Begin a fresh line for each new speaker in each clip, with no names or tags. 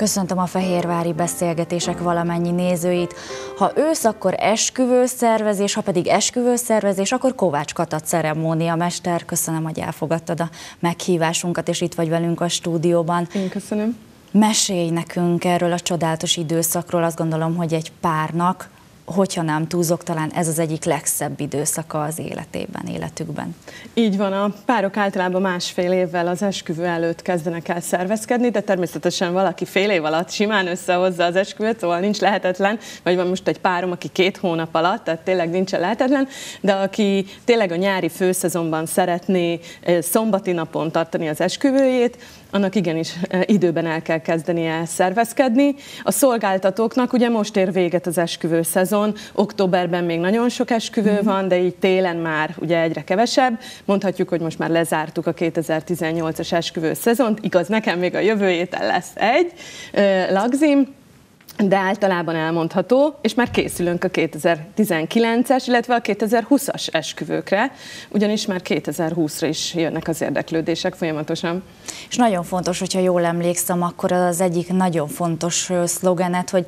Köszöntöm a fehérvári beszélgetések valamennyi nézőit. Ha ősz, akkor esküvőszervezés, ha pedig esküvőszervezés, akkor Kovács Kata ceremónia mester. Köszönöm, hogy elfogadtad a meghívásunkat, és itt vagy velünk a stúdióban.
Én köszönöm.
Mesélj nekünk erről a csodálatos időszakról. Azt gondolom, hogy egy párnak hogyha nem túlzok, talán ez az egyik legszebb időszaka az életében, életükben.
Így van, a párok általában másfél évvel az esküvő előtt kezdenek el szervezkedni, de természetesen valaki fél év alatt simán összehozza az esküvőt, szóval nincs lehetetlen, vagy van most egy párom, aki két hónap alatt, tehát tényleg nincsen lehetetlen, de aki tényleg a nyári főszezonban szeretné eh, szombati napon tartani az esküvőjét, annak igenis e, időben el kell kezdenie szervezkedni. A szolgáltatóknak ugye most ér véget az esküvő szezon, októberben még nagyon sok esküvő mm. van, de így télen már ugye egyre kevesebb. Mondhatjuk, hogy most már lezártuk a 2018-as esküvő szezont, igaz, nekem még a jövő héten lesz egy lagzim, de általában elmondható, és már készülünk a 2019-es, illetve a 2020-as esküvőkre, ugyanis már 2020-ra is jönnek az érdeklődések folyamatosan.
És nagyon fontos, hogyha jól emlékszem, akkor az egyik nagyon fontos szlogenet, hogy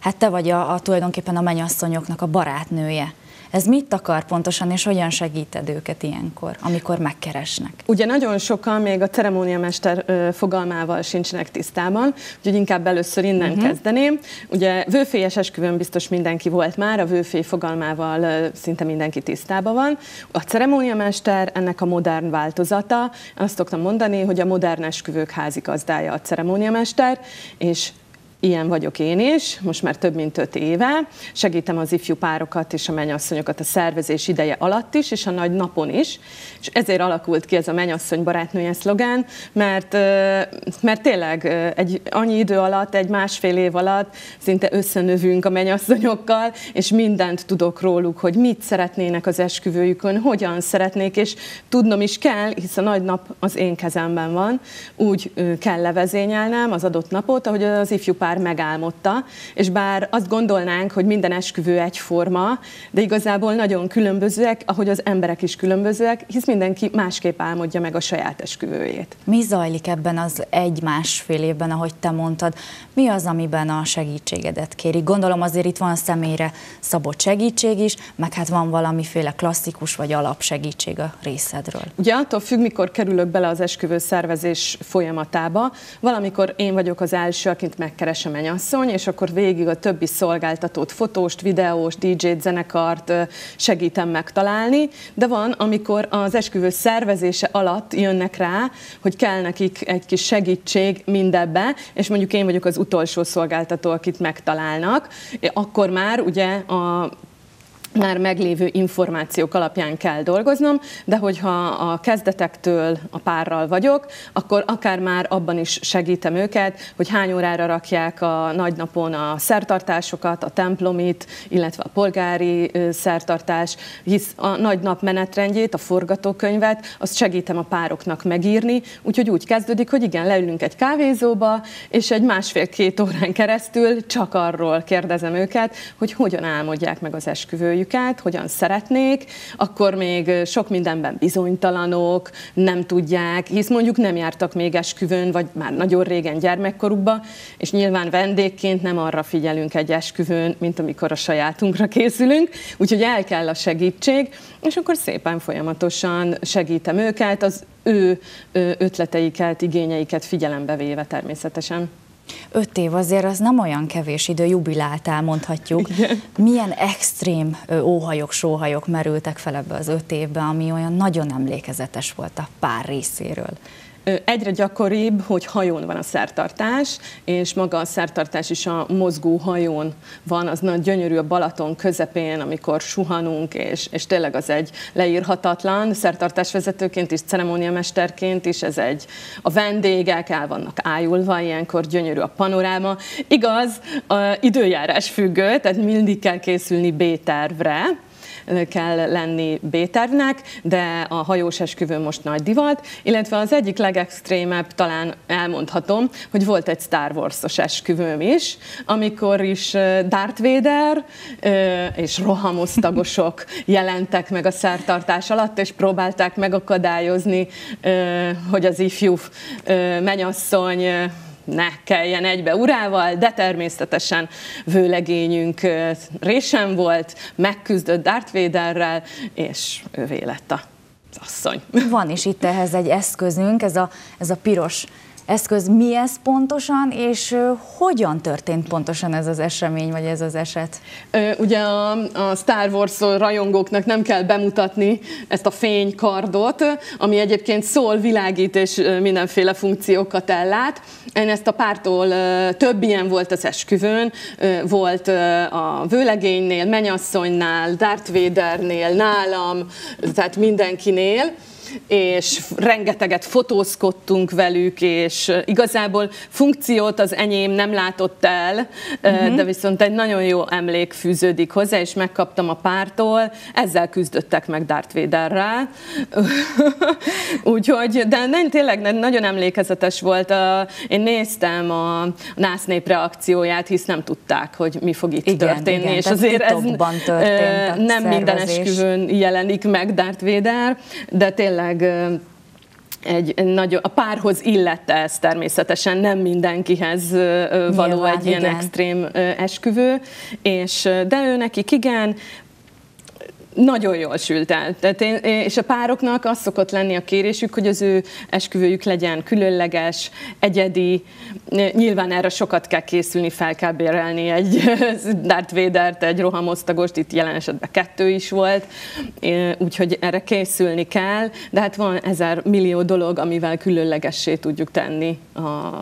hát te vagy a, a tulajdonképpen a mennyasszonyoknak a barátnője. Ez mit akar pontosan, és hogyan segíted őket ilyenkor, amikor megkeresnek?
Ugye nagyon sokan még a ceremóniamester fogalmával sincsenek tisztában, úgyhogy inkább először innen uh-huh. kezdeném. Ugye vőfélyes esküvőn biztos mindenki volt már, a vőfély fogalmával szinte mindenki tisztában van. A ceremóniamester ennek a modern változata. Azt szoktam mondani, hogy a modern esküvők házigazdája a ceremóniamester, és Ilyen vagyok én is, most már több mint öt éve. Segítem az ifjú párokat és a mennyasszonyokat a szervezés ideje alatt is, és a nagy napon is. És ezért alakult ki ez a mennyasszony barátnője szlogán, mert, mert tényleg egy annyi idő alatt, egy másfél év alatt szinte összenövünk a mennyasszonyokkal, és mindent tudok róluk, hogy mit szeretnének az esküvőjükön, hogyan szeretnék, és tudnom is kell, hisz a nagy nap az én kezemben van, úgy kell levezényelnem az adott napot, ahogy az ifjú pár már megálmodta, és bár azt gondolnánk, hogy minden esküvő egyforma, de igazából nagyon különbözőek, ahogy az emberek is különbözőek, hisz mindenki másképp álmodja meg a saját esküvőjét.
Mi zajlik ebben az egy-másfél évben, ahogy te mondtad? Mi az, amiben a segítségedet kéri? Gondolom azért itt van a személyre szabott segítség is, meg hát van valamiféle klasszikus vagy alapsegítség a részedről.
Ugye attól függ, mikor kerülök bele az esküvő szervezés folyamatába. Valamikor én vagyok az első, akit megkeres a menyasszony, és akkor végig a többi szolgáltatót, fotóst, videós, DJ-t, zenekart segítem megtalálni, de van, amikor az esküvő szervezése alatt jönnek rá, hogy kell nekik egy kis segítség mindebbe, és mondjuk én vagyok az utolsó szolgáltató, akit megtalálnak, akkor már ugye a már meglévő információk alapján kell dolgoznom, de hogyha a kezdetektől a párral vagyok, akkor akár már abban is segítem őket, hogy hány órára rakják a nagynapon a szertartásokat, a templomit, illetve a polgári szertartás, hisz a nagy nap menetrendjét, a forgatókönyvet, azt segítem a pároknak megírni, úgyhogy úgy kezdődik, hogy igen, leülünk egy kávézóba, és egy másfél-két órán keresztül csak arról kérdezem őket, hogy hogyan álmodják meg az esküvőjük, jövőjüket, hogyan szeretnék, akkor még sok mindenben bizonytalanok, nem tudják, hisz mondjuk nem jártak még esküvőn, vagy már nagyon régen gyermekkorukba, és nyilván vendégként nem arra figyelünk egy esküvőn, mint amikor a sajátunkra készülünk, úgyhogy el kell a segítség, és akkor szépen folyamatosan segítem őket, az ő ötleteiket, igényeiket figyelembe véve természetesen.
Öt év azért az nem olyan kevés idő, jubiláltál mondhatjuk. Igen. Milyen extrém óhajok, sóhajok merültek fel ebbe az öt évbe, ami olyan nagyon emlékezetes volt a pár részéről?
Egyre gyakoribb, hogy hajón van a szertartás, és maga a szertartás is a mozgó hajón van, az nagyon gyönyörű a Balaton közepén, amikor suhanunk, és, és tényleg az egy leírhatatlan, szertartás vezetőként is, ceremóniamesterként is, ez egy, a vendégek el vannak ájulva, ilyenkor gyönyörű a panoráma. Igaz, a időjárás függő, tehát mindig kell készülni B-tervre, kell lenni B-tervnek, de a hajós esküvő most nagy divat, illetve az egyik legextrémebb talán elmondhatom, hogy volt egy Star Wars-os esküvőm is, amikor is Darth Vader és rohamosztagosok jelentek meg a szertartás alatt, és próbálták megakadályozni, hogy az ifjú menyasszony ne kelljen egybe urával, de természetesen vőlegényünk résen volt, megküzdött Darth Vaderrel, és ővé lett a asszony.
Van is itt ehhez egy eszközünk, ez a, ez a piros eszköz. Mi ez pontosan, és hogyan történt pontosan ez az esemény, vagy ez az eset?
Ugye a, a Star Wars rajongóknak nem kell bemutatni ezt a fénykardot, ami egyébként szól, világít és mindenféle funkciókat ellát. Én ezt a pártól több ilyen volt az esküvőn, volt a vőlegénynél, menyasszonynál, Darth Vadernél, nálam, tehát mindenkinél és rengeteget fotózkodtunk velük, és igazából funkciót az enyém nem látott el, uh-huh. de viszont egy nagyon jó emlék fűződik hozzá, és megkaptam a pártól, ezzel küzdöttek meg Darth Vaderrel. Úgyhogy, de nem, tényleg nagyon emlékezetes volt. Én néztem a NASZ nép reakcióját, hisz nem tudták, hogy mi fog itt igen, történni, igen, és azért ez nem minden esküvőn jelenik meg Darth Vader, de tényleg tényleg egy nagy, a párhoz illette ez természetesen, nem mindenkihez való Nyilván, egy ilyen igen. extrém esküvő, és de ő nekik igen, nagyon jól sült el. Tehát én, és a pároknak az szokott lenni a kérésük, hogy az ő esküvőjük legyen különleges, egyedi. Nyilván erre sokat kell készülni, fel kell bérelni egy Darth Vader-t, egy rohamosztagost, itt jelen esetben kettő is volt, úgyhogy erre készülni kell, de hát van ezer millió dolog, amivel különlegessé tudjuk tenni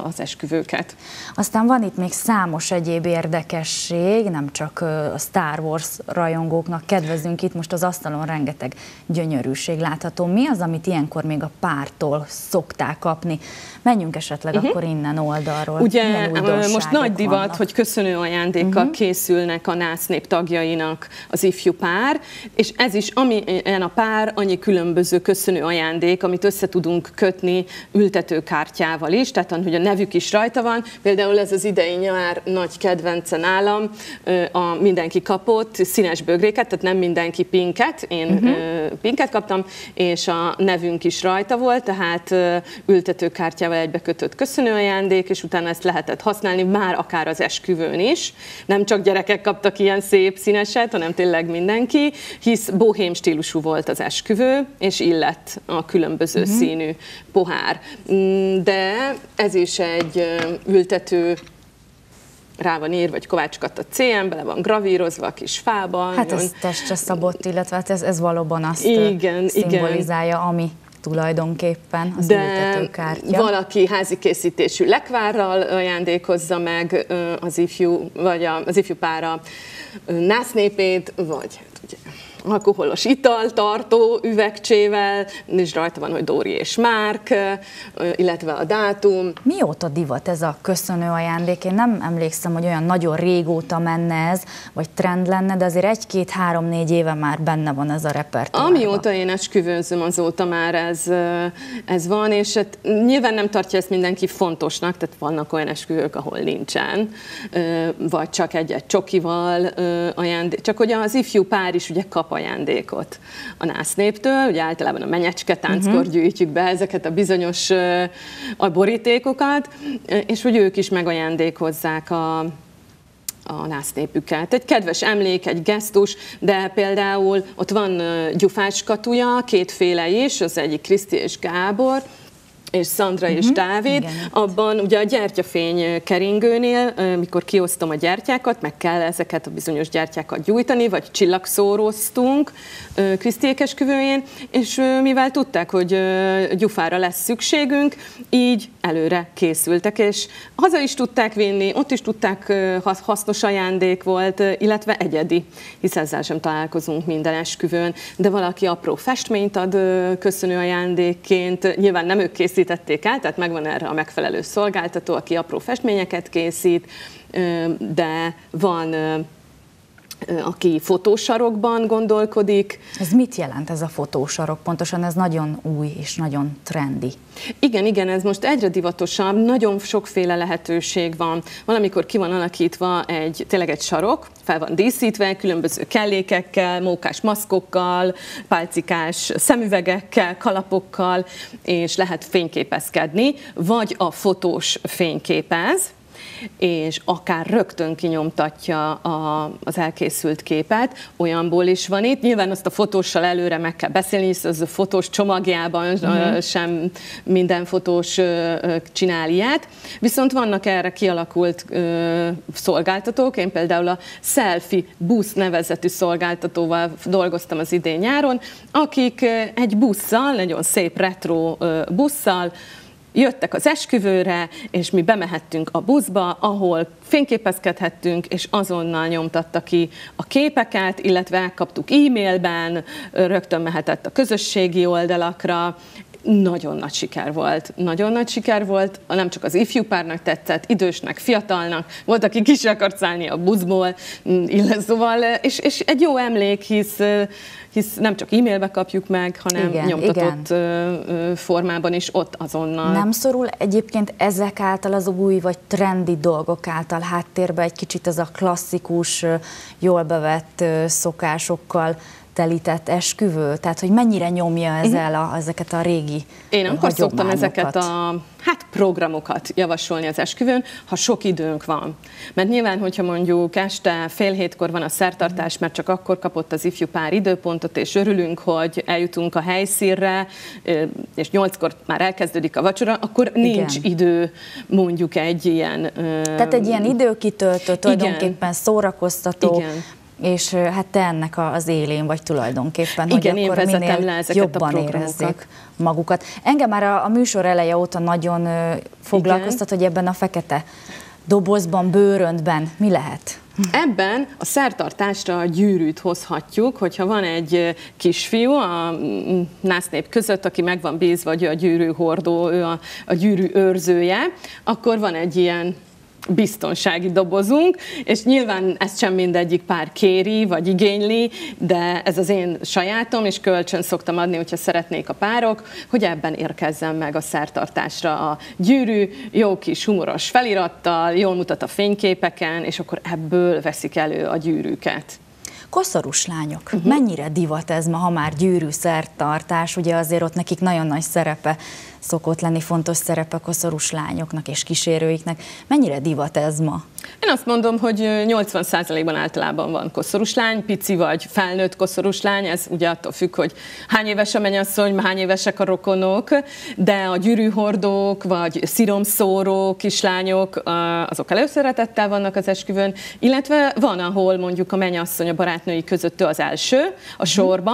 az esküvőket.
Aztán van itt még számos egyéb érdekesség, nem csak a Star Wars rajongóknak kedvezünk itt most az asztalon rengeteg gyönyörűség látható. Mi az, amit ilyenkor még a pártól szokták kapni? Menjünk esetleg uh-huh. akkor innen oldalról.
Ugye most nagy divat, vannak? hogy köszönő ajándékkal uh-huh. készülnek a NÁSZ nép tagjainak az ifjú pár, és ez is, amilyen a pár, annyi különböző köszönő ajándék, amit össze tudunk kötni ültetőkártyával is, tehát hogy a nevük is rajta van. Például ez az idei nyár nagy kedvence nálam, a mindenki kapott színes bögréket, tehát nem mindenki pinket, én uh-huh. pinket kaptam, és a nevünk is rajta volt, tehát ültetőkártyával egybekötött köszönőajándék, és utána ezt lehetett használni már akár az esküvőn is. Nem csak gyerekek kaptak ilyen szép színeset, hanem tényleg mindenki, hisz bohém stílusú volt az esküvő, és illett a különböző uh-huh. színű pohár. Mm, de ez is egy ültető rá van írva, vagy Kovács Kata CM, bele van gravírozva a kis fában.
Hát ez testre szabott, illetve hát ez, ez valóban azt igen, szimbolizálja, igen. ami tulajdonképpen az De
valaki házi készítésű lekvárral ajándékozza meg az ifjú, vagy az ifjú pára násznépét, vagy hát ugye alkoholos italtartó üvegcsével, és rajta van, hogy Dóri és Márk, illetve a dátum.
Mióta divat ez a köszönő ajándék? Én nem emlékszem, hogy olyan nagyon régóta menne ez, vagy trend lenne, de azért egy-két-három-négy éve már benne van ez a repertoárban.
Amióta én esküvőzöm, azóta már ez, ez van, és hát nyilván nem tartja ezt mindenki fontosnak, tehát vannak olyan esküvők, ahol nincsen, vagy csak egy-egy csokival ajándék. Csak hogy az ifjú pár is ugye kap ajándékot a nász néptől. Ugye általában a menyecske tánckor uh-huh. gyűjtjük be ezeket a bizonyos a borítékokat, és hogy ők is megajándékozzák a, a násznépüket. Egy kedves emlék, egy gesztus, de például ott van gyufás katuja, kétféle is, az egyik Kriszti és Gábor, és Szandra uh-huh. és mhm. Dávid, Igen. abban ugye a gyertyafény keringőnél, mikor kiosztom a gyertyákat, meg kell ezeket a bizonyos gyertyákat gyújtani, vagy csillagszóroztunk Krisztiékes küvőjén, és mivel tudták, hogy gyufára lesz szükségünk, így előre készültek, és haza is tudták vinni, ott is tudták, hasznos ajándék volt, illetve egyedi, hisz ezzel sem találkozunk minden esküvőn, de valaki apró festményt ad köszönő ajándékként, nyilván nem ők készít készítették el, tehát megvan erre a megfelelő szolgáltató, aki apró festményeket készít, de van aki fotósarokban gondolkodik.
Ez mit jelent ez a fotósarok? Pontosan ez nagyon új és nagyon trendi.
Igen, igen, ez most egyre divatosabb, nagyon sokféle lehetőség van. Valamikor ki van alakítva egy, tényleg egy sarok, fel van díszítve, különböző kellékekkel, mókás maszkokkal, pálcikás szemüvegekkel, kalapokkal, és lehet fényképezkedni, vagy a fotós fényképez, és akár rögtön kinyomtatja a, az elkészült képet, olyanból is van itt. Nyilván azt a fotóssal előre meg kell beszélni, hisz az a fotós csomagjában uh-huh. sem minden fotós csinál ilyet. Viszont vannak erre kialakult szolgáltatók, én például a Selfie Busz nevezetű szolgáltatóval dolgoztam az idén nyáron, akik egy busszal, nagyon szép retro busszal, jöttek az esküvőre, és mi bemehettünk a buszba, ahol fényképezkedhettünk, és azonnal nyomtatta ki a képeket, illetve elkaptuk e-mailben, rögtön mehetett a közösségi oldalakra, nagyon nagy siker volt. Nagyon nagy siker volt, nem csak az ifjú párnak tetszett, idősnek, fiatalnak, volt, aki kis akart szállni a buszból, illetve szóval, és, és egy jó emlék, hisz hisz nem csak e-mailbe kapjuk meg, hanem igen, nyomtatott igen. formában is ott azonnal.
Nem szorul egyébként ezek által az új vagy trendi dolgok által háttérbe egy kicsit ez a klasszikus, jól bevett szokásokkal telített esküvő? Tehát, hogy mennyire nyomja ez mhm. el a, ezeket a régi
Én akkor szoktam ezeket a hát, programokat javasolni az esküvőn, ha sok időnk van. Mert nyilván, hogyha mondjuk este fél hétkor van a szertartás, mert csak akkor kapott az ifjú pár időpontot, és örülünk, hogy eljutunk a helyszínre, és nyolckor már elkezdődik a vacsora, akkor nincs Igen. idő mondjuk egy ilyen...
Tehát egy ilyen időkitöltő, tulajdonképpen szórakoztató, Igen és hát te ennek az élén vagy tulajdonképpen,
Igen,
hogy akkor minél jobban érezzék magukat. Engem már a, a műsor eleje óta nagyon foglalkoztat, Igen. hogy ebben a fekete dobozban, bőröntben mi lehet?
Ebben a szertartásra a gyűrűt hozhatjuk, hogyha van egy kisfiú a násznép között, aki meg van bízva, vagy a gyűrű hordó, ő a, a gyűrű őrzője, akkor van egy ilyen biztonsági dobozunk, és nyilván ezt sem mindegyik pár kéri, vagy igényli, de ez az én sajátom, és kölcsön szoktam adni, hogyha szeretnék a párok, hogy ebben érkezzen meg a szertartásra a gyűrű, jó kis humoros felirattal, jól mutat a fényképeken, és akkor ebből veszik elő a gyűrűket.
Koszorús lányok, uh-huh. mennyire divat ez ma, ha már gyűrű szertartás, ugye azért ott nekik nagyon nagy szerepe szokott lenni fontos szerepe koszorús lányoknak és kísérőiknek. Mennyire divat ez ma?
Én azt mondom, hogy 80%-ban általában van koszorús lány, pici vagy felnőtt koszorús lány, ez ugye attól függ, hogy hány éves a mennyasszony, hány évesek a rokonok, de a gyűrűhordók vagy sziromszóró kislányok, azok előszeretettel vannak az esküvőn, illetve van, ahol mondjuk a mennyasszony a barátnői között az első a sorba,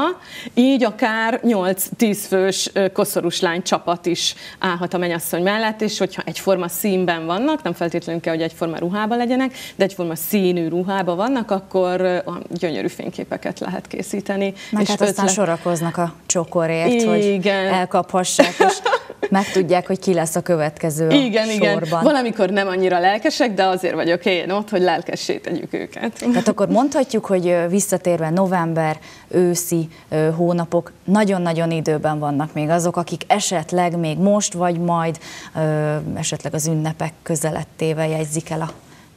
így akár 8-10 fős koszorús lány csapat is állhat a mennyasszony mellett, és hogyha egyforma színben vannak, nem feltétlenül kell, hogy egyforma ruhában legyenek, de egyforma színű ruhában vannak, akkor gyönyörű fényképeket lehet készíteni.
Meg és hát aztán ötlet... sorakoznak a csokorért, igen. hogy elkaphassák, és megtudják, hogy ki lesz a következő
igen,
a
igen. sorban. Valamikor nem annyira lelkesek, de azért vagyok én ott, hogy lelkessé tegyük őket.
Tehát akkor mondhatjuk, hogy visszatérve november, őszi hónapok nagyon-nagyon időben vannak még azok, akik esetleg még most vagy majd esetleg az ünnepek közelettével jegyzik el a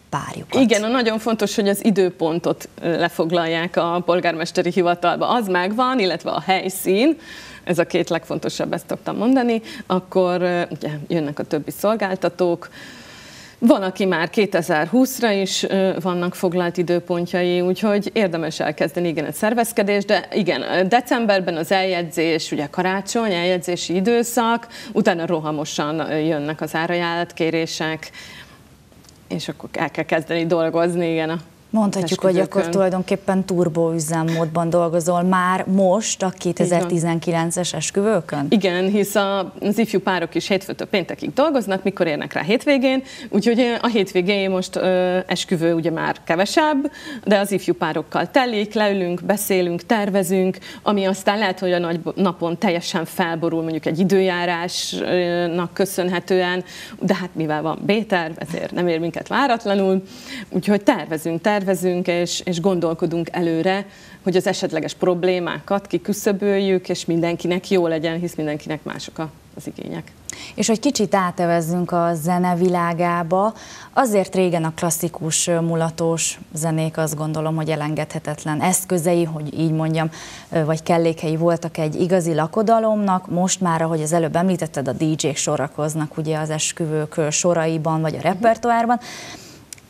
párjukat.
Igen, nagyon fontos, hogy az időpontot lefoglalják a polgármesteri hivatalba. Az megvan, illetve a helyszín, ez a két legfontosabb, ezt szoktam mondani, akkor ugye jönnek a többi szolgáltatók, van, aki már 2020-ra is vannak foglalt időpontjai, úgyhogy érdemes elkezdeni igen a szervezkedés, de igen, decemberben az eljegyzés, ugye karácsony, eljegyzési időszak, utána rohamosan jönnek az árajánlatkérések, és akkor el kell kezdeni dolgozni, igen, a
Mondhatjuk, hogy akkor tulajdonképpen turbo üzemmódban dolgozol már most a 2019-es esküvőkön?
Igen, hisz az ifjú párok is hétfőtől péntekig dolgoznak, mikor érnek rá hétvégén, úgyhogy a hétvégén most ö, esküvő ugye már kevesebb, de az ifjú párokkal telik, leülünk, beszélünk, tervezünk, ami aztán lehet, hogy a nagy napon teljesen felborul mondjuk egy időjárásnak köszönhetően, de hát mivel van B-terv, ezért nem ér minket váratlanul, úgyhogy tervezünk, tervezünk, tervezünk, és, és gondolkodunk előre, hogy az esetleges problémákat kiküszöböljük, és mindenkinek jó legyen, hisz mindenkinek mások az igények.
És hogy kicsit átevezzünk a zene világába, azért régen a klasszikus mulatós zenék azt gondolom, hogy elengedhetetlen eszközei, hogy így mondjam, vagy kellékei voltak egy igazi lakodalomnak, most már, ahogy az előbb említetted, a DJ-k sorakoznak ugye az esküvők soraiban, vagy a repertoárban.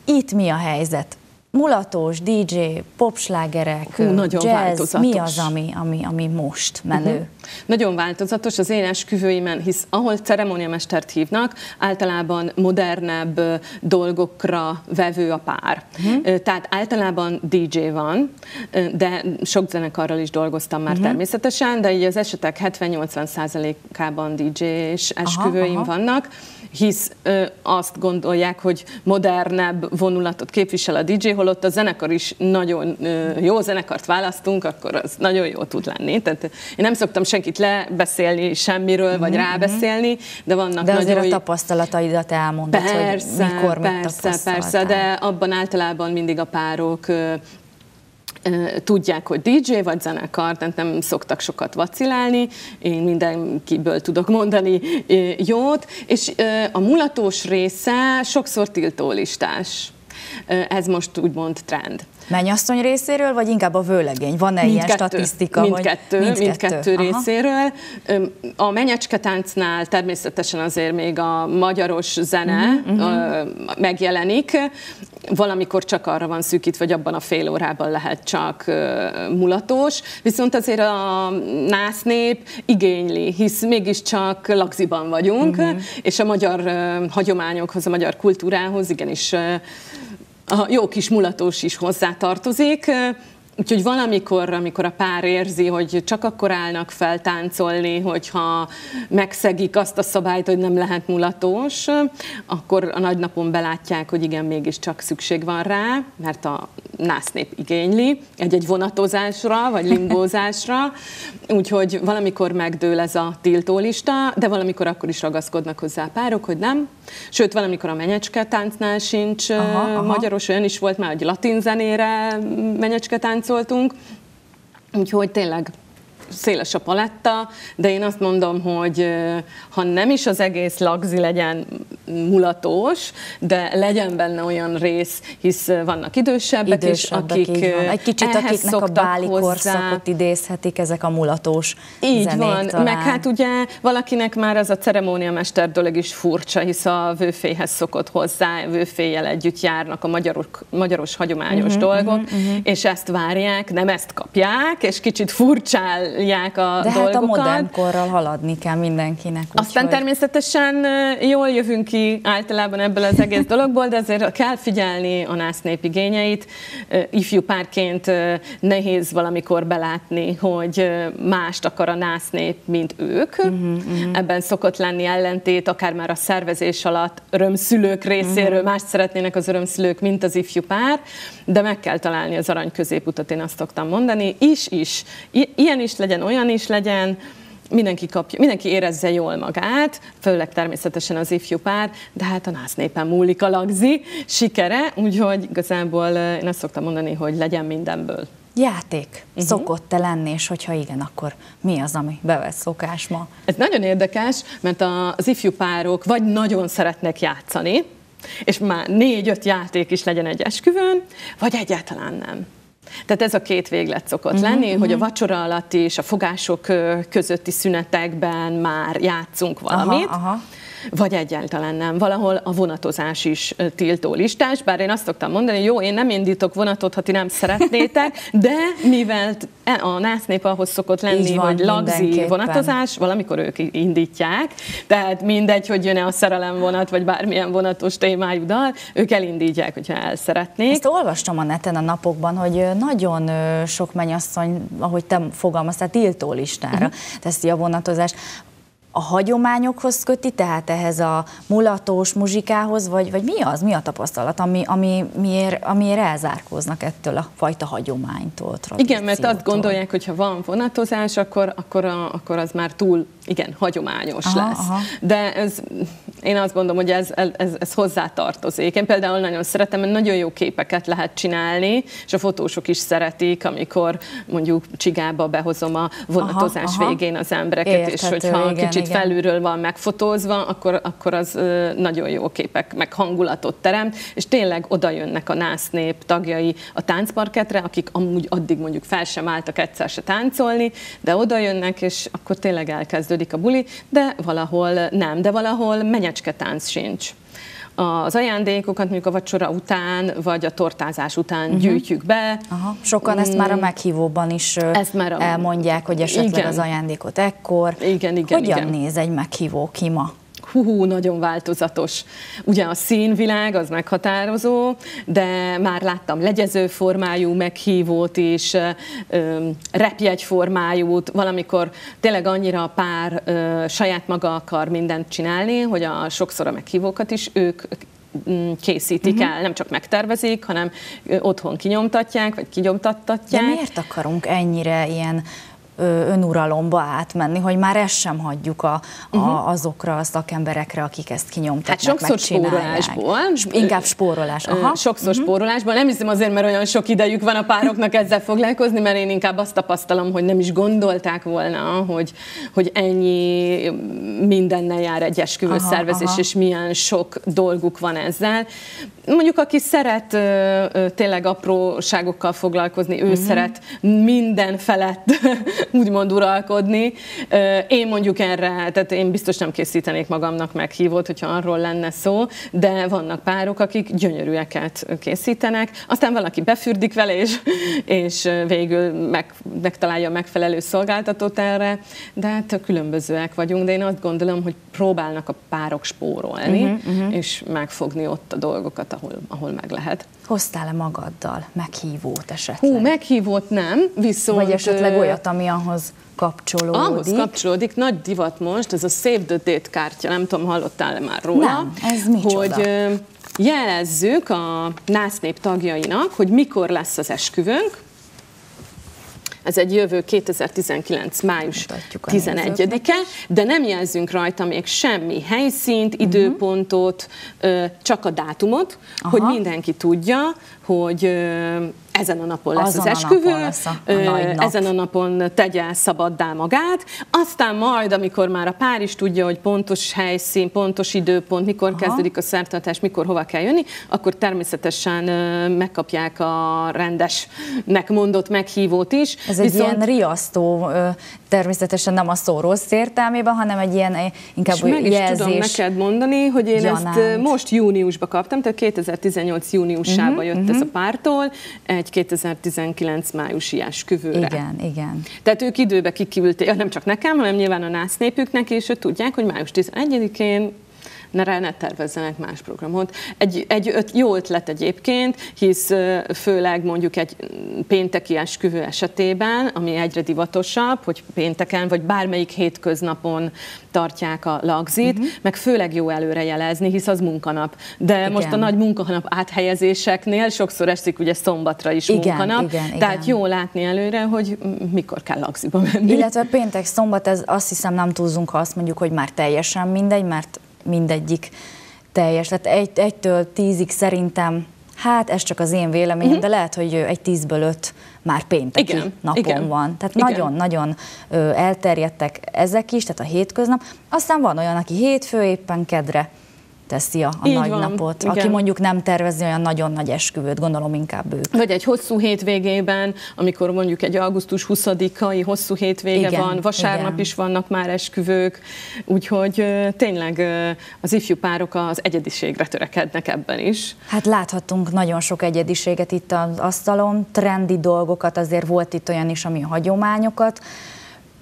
Itt mi a helyzet? Mulatos, DJ, popslágerek, Hú, nagyon jazz, változatos. mi az, ami, ami, ami most menő? Uh-huh.
Nagyon változatos az én esküvőimen, hisz ahol ceremóniamestert hívnak, általában modernebb dolgokra vevő a pár. Uh-huh. Tehát általában DJ van, de sok zenekarral is dolgoztam már uh-huh. természetesen, de így az esetek 70-80 százalékában DJ-s esküvőim aha, aha. vannak hisz ö, azt gondolják, hogy modernebb vonulatot képvisel a DJ, holott a zenekar is nagyon ö, jó zenekart választunk, akkor az nagyon jó tud lenni. Tehát én nem szoktam senkit lebeszélni semmiről, mm-hmm. vagy mhm, rábeszélni, de vannak
de
nagyon...
De a tapasztalataidat elmondod, persze, hogy mikor
persze, mit persze, de abban általában mindig a párok tudják, hogy DJ vagy zenekar, tehát nem szoktak sokat vacilálni, én mindenkiből tudok mondani jót, és a mulatós része sokszor tiltólistás. Ez most úgymond trend.
Mennyasszony részéről, vagy inkább a vőlegény? Van-e ilyen statisztika?
Mindkettő, hogy... mindkettő, mindkettő részéről. A menyecske természetesen azért még a magyaros zene uh-huh. megjelenik, valamikor csak arra van szűkítve, vagy abban a fél órában lehet csak mulatos, viszont azért a násznép igényli, hisz mégiscsak lagziban vagyunk, uh-huh. és a magyar hagyományokhoz, a magyar kultúrához igenis a jó kis mulatós is hozzátartozik. Úgyhogy valamikor, amikor a pár érzi, hogy csak akkor állnak fel táncolni, hogyha megszegik azt a szabályt, hogy nem lehet mulatós, akkor a nagynapon belátják, hogy igen, mégiscsak szükség van rá, mert a násznép igényli egy-egy vonatozásra, vagy limbózásra, úgyhogy valamikor megdől ez a tiltólista, de valamikor akkor is ragaszkodnak hozzá a párok, hogy nem. Sőt, valamikor a menyecske táncnál sincs aha, aha. magyaros, olyan is volt már, hogy latin zenére menyecske táncoltunk, úgyhogy tényleg széles a paletta, de én azt mondom, hogy ha nem is az egész lagzi legyen mulatós, de legyen benne olyan rész, hisz vannak idősebbek, idősebbek is, akik
Egy kicsit akiknek a báli hozzá. korszakot idézhetik ezek a mulatós
Így
zenék
van,
talán.
meg hát ugye valakinek már az a ceremóniamester dolog is furcsa, hisz a vőféhez szokott hozzá, vőféjel együtt járnak a magyaros, magyaros hagyományos uh-huh, dolgok, uh-huh, uh-huh. és ezt várják, nem ezt kapják, és kicsit furcsál tolják a
De
dolgokat.
hát a modern korral haladni kell mindenkinek.
Aztán hogy... természetesen jól jövünk ki általában ebből az egész dologból, de azért kell figyelni a nász nép igényeit. Ifjú párként nehéz valamikor belátni, hogy mást akar a nász nép, mint ők. Uh-huh, uh-huh. Ebben szokott lenni ellentét, akár már a szervezés alatt örömszülők részéről, uh-huh. mást szeretnének az örömszülők, mint az ifjú pár, de meg kell találni az arany középutat, én azt szoktam mondani. Is, is. I- ilyen is legyen legyen, olyan is legyen, mindenki, kapja, mindenki érezze jól magát, főleg természetesen az ifjú pár, de hát a nász népen múlik a lagzi sikere, úgyhogy igazából én azt szoktam mondani, hogy legyen mindenből.
Játék uh-huh. szokott-e lenni, és hogyha igen, akkor mi az, ami bevett szokás ma?
Ez nagyon érdekes, mert az ifjú párok vagy nagyon szeretnek játszani, és már négy-öt játék is legyen egy esküvőn, vagy egyáltalán nem. Tehát ez a két véglet szokott uh-huh, lenni, uh-huh. hogy a vacsora alatt és a fogások közötti szünetekben már játszunk valamit. Aha, aha vagy egyáltalán nem. Valahol a vonatozás is tiltó listás, bár én azt szoktam mondani, hogy jó, én nem indítok vonatot, ha ti nem szeretnétek, de mivel e, a násznép ahhoz szokott lenni, van, hogy lagzi vonatozás, valamikor ők indítják, tehát mindegy, hogy jön-e a szerelem vonat, vagy bármilyen vonatos témájú dal, ők elindítják, hogyha el szeretnék.
Ezt olvastam a neten a napokban, hogy nagyon sok mennyasszony, ahogy te fogalmaztál, tiltó listára uh-huh. teszi a vonatozást a hagyományokhoz köti, tehát ehhez a mulatós muzsikához, vagy, vagy mi az, mi a tapasztalat, ami, ami, miért, amiért elzárkóznak ettől a fajta hagyománytól,
Igen, mert azt gondolják, hogy ha van vonatozás, akkor, akkor, a, akkor az már túl igen, hagyományos aha, lesz. Aha. De ez, én azt gondolom, hogy ez, ez, ez hozzá tartozik. Én például nagyon szeretem, mert nagyon jó képeket lehet csinálni, és a fotósok is szeretik, amikor mondjuk csigába behozom a vonatozás aha, aha. végén az embereket, Érthető, és hogyha igen, kicsit igen. felülről van megfotózva, akkor, akkor az nagyon jó képek, meg hangulatot teremt, és tényleg oda jönnek a nász nép tagjai a táncparketre, akik amúgy addig mondjuk fel sem álltak egyszer se táncolni, de oda jönnek, és akkor tényleg elkezdődik a buli, de valahol nem, de valahol menyecske tánc sincs az ajándékokat mondjuk a vacsora után, vagy a tortázás után uh-huh. gyűjtjük be.
Aha. Sokan ezt már a mm. meghívóban is ezt már a... elmondják, hogy esetleg igen. az ajándékot ekkor.
Igen, igen,
Hogyan
igen.
néz egy meghívó ki ma?
Hú, nagyon változatos. Ugye a színvilág az meghatározó, de már láttam legyező formájú meghívót is, repjegy formájút, valamikor tényleg annyira a pár saját maga akar mindent csinálni, hogy a sokszor a meghívókat is ők mm, készítik uh-huh. el, nem csak megtervezik, hanem otthon kinyomtatják, vagy kinyomtattatják.
De miért akarunk ennyire ilyen önuralomba átmenni, hogy már ezt sem hagyjuk a, a, uh-huh. azokra a szakemberekre, akik ezt kinyomtatnak, Hát
sokszor spórolásból.
Inkább spórolás. Aha.
Sokszor uh-huh. spórolásból. Nem hiszem azért, mert olyan sok idejük van a pároknak ezzel foglalkozni, mert én inkább azt tapasztalom, hogy nem is gondolták volna, hogy, hogy ennyi mindennel jár egy esküvőszervezés, és milyen sok dolguk van ezzel. Mondjuk, aki szeret tényleg apróságokkal foglalkozni, ő uh-huh. szeret minden felett úgymond uralkodni. Én mondjuk erre, tehát én biztos nem készítenék magamnak meghívót, hogyha arról lenne szó, de vannak párok, akik gyönyörűeket készítenek, aztán valaki befürdik vele, és, és végül meg, megtalálja a megfelelő szolgáltatót erre, de hát különbözőek vagyunk, de én azt gondolom, hogy próbálnak a párok spórolni, uh-huh, uh-huh. és megfogni ott a dolgokat, ahol, ahol meg lehet.
Hoztál-e magaddal meghívót esetleg?
Hú, meghívót nem, viszont...
Vagy esetleg olyat, ami ahhoz kapcsolódik.
Ahhoz kapcsolódik, nagy divat most, ez a Save the Date kártya, nem tudom, hallottál-e már róla?
Nem, ez micsoda?
Hogy jelezzük a násznép tagjainak, hogy mikor lesz az esküvőnk, ez egy jövő 2019. május 11-e, de nem jelzünk rajta még semmi helyszínt, mhm. időpontot, csak a dátumot, Aha. hogy mindenki tudja, hogy ezen a napon lesz Azon az esküvő, lesz a, a nap. ezen a napon tegye szabaddá magát, aztán majd, amikor már a pár is tudja, hogy pontos helyszín, pontos időpont, mikor Aha. kezdődik a szertartás, mikor hova kell jönni, akkor természetesen megkapják a rendesnek mondott meghívót is.
Ez Viszont... egy ilyen riasztó, természetesen nem a szó rossz értelmében, hanem egy ilyen inkább és meg jelzés. is tudom
neked mondani, hogy én gyanánt. ezt most júniusban kaptam, tehát 2018 júniusában uh-huh, jött uh-huh. ez a pártól, egy 2019 májusi esküvőre.
Igen, igen.
Tehát ők időbe kiküldték, nem csak nekem, hanem nyilván a nász népüknek, és ők tudják, hogy május 11-én ne, ne tervezzenek más programot. Egy, egy jó ötlet egyébként, hisz főleg mondjuk egy pénteki esküvő esetében, ami egyre divatosabb, hogy pénteken vagy bármelyik hétköznapon tartják a lagzit, uh-huh. meg főleg jó előrejelezni, hisz az munkanap. De igen. most a nagy munkanap áthelyezéseknél sokszor eszik ugye szombatra is igen, munkanap, igen, tehát igen. jó látni előre, hogy mikor kell lagziba menni.
Illetve péntek, szombat, ez azt hiszem nem túlzunk, ha azt mondjuk, hogy már teljesen mindegy, mert mindegyik teljes. Tehát egy, egytől tízig szerintem, hát ez csak az én véleményem, uh-huh. de lehet, hogy egy tízből öt már pénteki igen, napon igen, van. Tehát nagyon-nagyon elterjedtek ezek is, tehát a hétköznap. Aztán van olyan, aki hétfő éppen kedre teszi a, a nagy van, napot. Igen. Aki mondjuk nem tervezi olyan nagyon nagy esküvőt, gondolom inkább ők.
Vagy egy hosszú hétvégében, amikor mondjuk egy augusztus 20-ai hosszú hétvége igen, van, vasárnap igen. is vannak már esküvők, úgyhogy tényleg az ifjú párok az egyediségre törekednek ebben is.
Hát láthatunk nagyon sok egyediséget itt az asztalon, trendi dolgokat, azért volt itt olyan is, ami a hagyományokat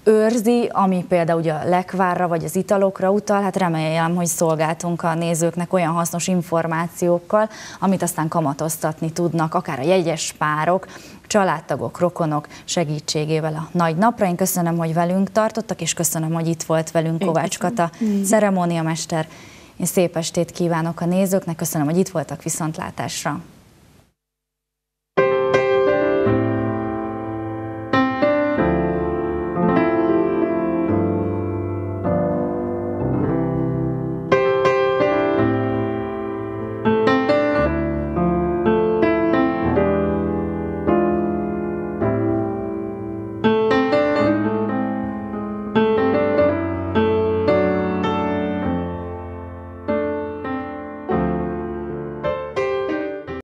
őrzi, ami például ugye a lekvárra vagy az italokra utal, hát remélem, hogy szolgáltunk a nézőknek olyan hasznos információkkal, amit aztán kamatoztatni tudnak, akár a jegyes párok, családtagok, rokonok segítségével a nagy napra. Én köszönöm, hogy velünk tartottak, és köszönöm, hogy itt volt velünk Kovács Kata, ceremóniamester. Én szép estét kívánok a nézőknek, köszönöm, hogy itt voltak viszontlátásra.